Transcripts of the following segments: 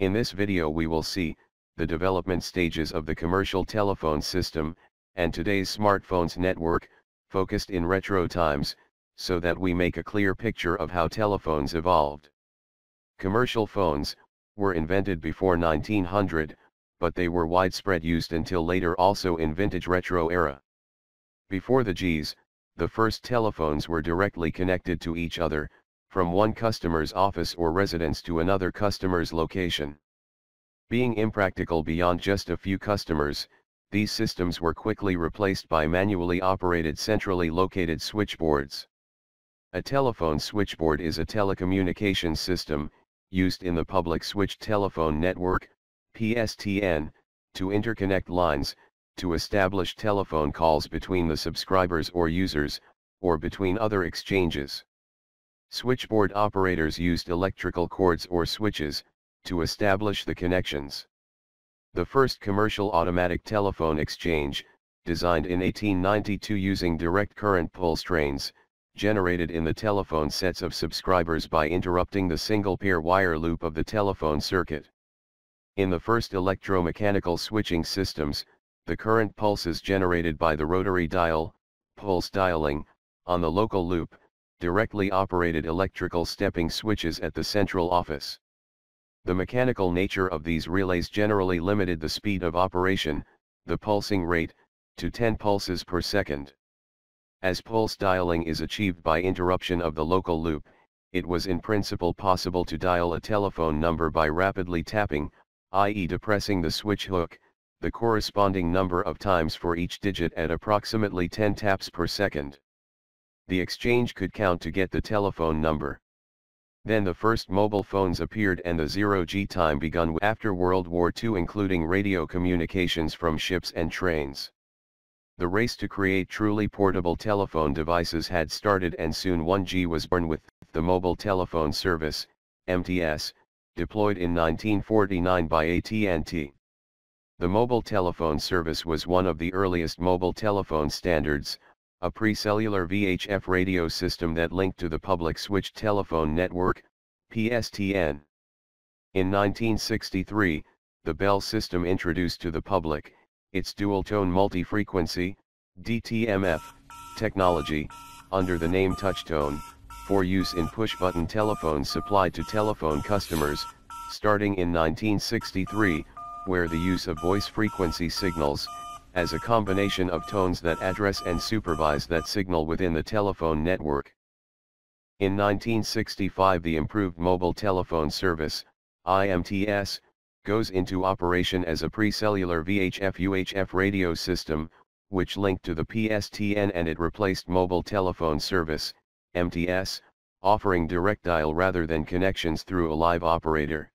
In this video we will see, the development stages of the commercial telephone system, and today's smartphones network, focused in retro times, so that we make a clear picture of how telephones evolved. Commercial phones, were invented before 1900, but they were widespread used until later also in vintage retro era. Before the Gs, the first telephones were directly connected to each other, from one customer's office or residence to another customer's location. Being impractical beyond just a few customers, these systems were quickly replaced by manually operated centrally located switchboards. A telephone switchboard is a telecommunications system, used in the public switched telephone network, PSTN, to interconnect lines, to establish telephone calls between the subscribers or users, or between other exchanges. Switchboard operators used electrical cords or switches, to establish the connections. The first commercial automatic telephone exchange, designed in 1892 using direct current pulse trains, generated in the telephone sets of subscribers by interrupting the single pair wire loop of the telephone circuit. In the first electromechanical switching systems, the current pulses generated by the rotary dial, pulse dialing, on the local loop, directly operated electrical stepping switches at the central office. The mechanical nature of these relays generally limited the speed of operation, the pulsing rate, to 10 pulses per second. As pulse dialing is achieved by interruption of the local loop, it was in principle possible to dial a telephone number by rapidly tapping, i.e. depressing the switch hook, the corresponding number of times for each digit at approximately 10 taps per second. The exchange could count to get the telephone number. Then the first mobile phones appeared and the zero-G time begun after World War II including radio communications from ships and trains. The race to create truly portable telephone devices had started and soon 1G was born with the Mobile Telephone Service, MTS, deployed in 1949 by AT&T. The mobile telephone service was one of the earliest mobile telephone standards, a pre-cellular VHF radio system that linked to the public switched telephone network, PSTN. In 1963, the Bell system introduced to the public, its dual-tone multi-frequency, DTMF, technology, under the name TouchTone, for use in push-button telephones supplied to telephone customers, starting in 1963, where the use of voice frequency signals, as a combination of tones that address and supervise that signal within the telephone network. In 1965 the improved mobile telephone service, IMTS, goes into operation as a pre-cellular VHF-UHF radio system, which linked to the PSTN and it replaced mobile telephone service, MTS, offering direct dial rather than connections through a live operator.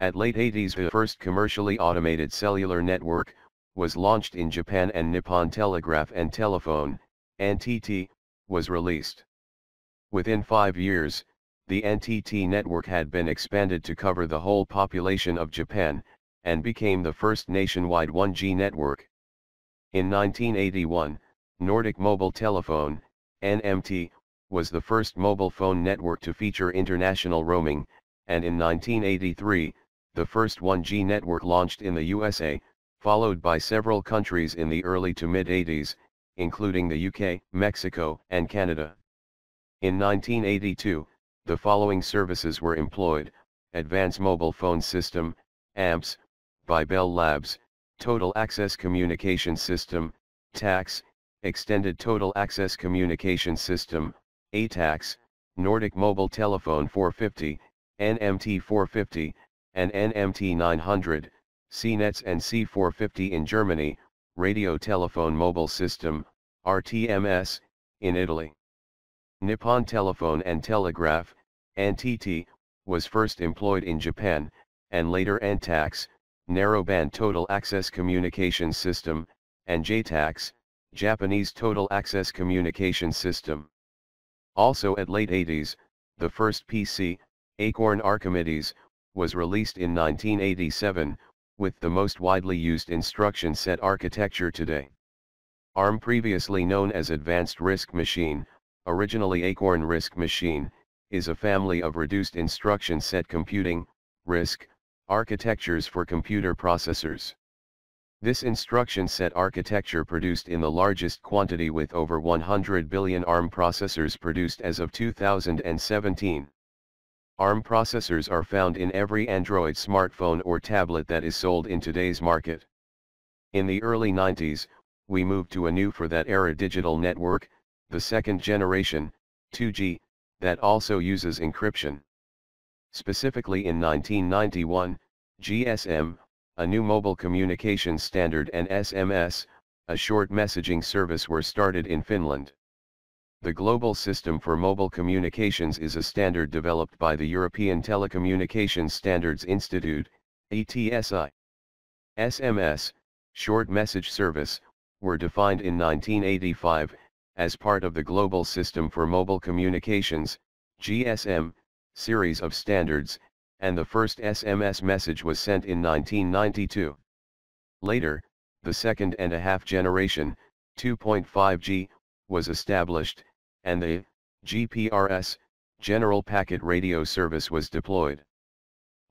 At late 80s the first commercially automated cellular network, was launched in Japan and Nippon Telegraph and Telephone, NTT, was released. Within five years, the NTT network had been expanded to cover the whole population of Japan, and became the first nationwide 1G network. In 1981, Nordic Mobile Telephone, NMT, was the first mobile phone network to feature international roaming, and in 1983, the first 1G network launched in the USA, followed by several countries in the early to mid-80s, including the UK, Mexico, and Canada. In 1982, the following services were employed, Advanced Mobile Phone System, AMPS, by Bell Labs, Total Access Communication System, TACS, Extended Total Access Communication System, ETACS, Nordic Mobile Telephone 450, NMT 450, and NMT 900, CNETS and C450 in Germany, Radio Telephone Mobile System, RTMS, in Italy. Nippon Telephone and Telegraph, NTT, was first employed in Japan, and later NTACS, Narrowband Total Access Communication System, and JTACS, Japanese Total Access Communication System. Also at late 80s, the first PC, Acorn Archimedes, was released in 1987, with the most widely used instruction set architecture today. ARM previously known as Advanced RISC Machine, originally Acorn RISC Machine, is a family of reduced instruction set computing, RISC, Architectures for computer processors. This instruction set architecture produced in the largest quantity with over 100 billion ARM processors produced as of 2017. ARM processors are found in every Android smartphone or tablet that is sold in today's market. In the early 90s, we moved to a new for that era digital network, the second generation, 2G, that also uses encryption. Specifically in 1991, GSM, a new mobile communications standard and SMS, a short messaging service were started in Finland. The Global System for Mobile Communications is a standard developed by the European Telecommunications Standards Institute, ETSI. SMS, short message service, were defined in 1985, as part of the Global System for Mobile Communications, GSM, series of standards, and the first SMS message was sent in 1992. Later, the second and a half generation, 2.5G, was established, and the GPRS, General Packet Radio Service was deployed.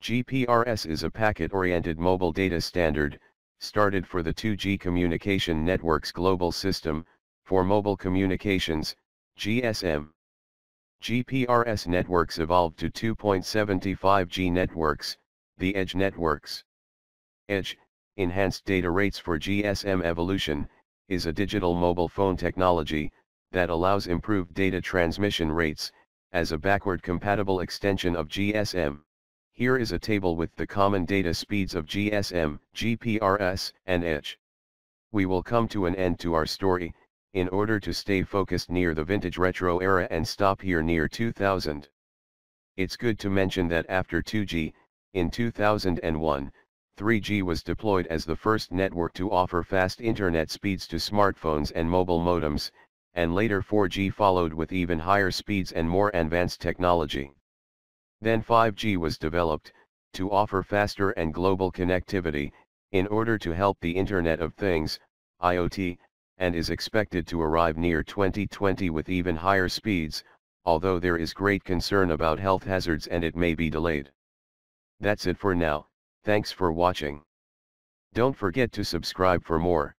GPRS is a packet-oriented mobile data standard, started for the 2G Communication Networks Global System, for Mobile Communications, GSM. GPRS networks evolved to 2.75G networks, the EDGE networks. EDGE, Enhanced Data Rates for GSM Evolution, is a digital mobile phone technology, that allows improved data transmission rates, as a backward compatible extension of GSM. Here is a table with the common data speeds of GSM, GPRS, and EDGE. We will come to an end to our story, in order to stay focused near the vintage retro era and stop here near 2000. It's good to mention that after 2G, in 2001, 3G was deployed as the first network to offer fast internet speeds to smartphones and mobile modems, and later 4G followed with even higher speeds and more advanced technology. Then 5G was developed, to offer faster and global connectivity, in order to help the Internet of Things, IoT, and is expected to arrive near 2020 with even higher speeds, although there is great concern about health hazards and it may be delayed. That's it for now, thanks for watching. Don't forget to subscribe for more.